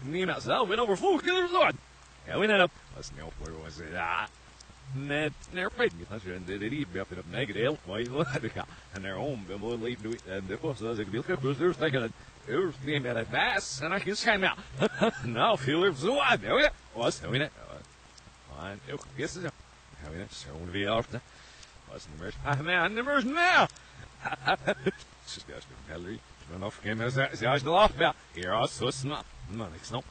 Nina zelf en over vroeger zo'n. Ja, we net op. Wat snel voor was het. Ja. Net, naar pret. Als je dit die bij op negen deel, maar je laat ik En naar home, ben wel leef nu en de post als ik wil heb, dus er tegen het. Er neem met het baas en ik is geen meer. Nou, veel er zo aan. Ja, ja. Was nou net. En ook gisteren. Ja, we net zo weer af. Was nummers. Ah, man, nummers now. Just to be Valerie. Vanaf geen meer, ze is de laf. Ja, hier als zo snap. Non.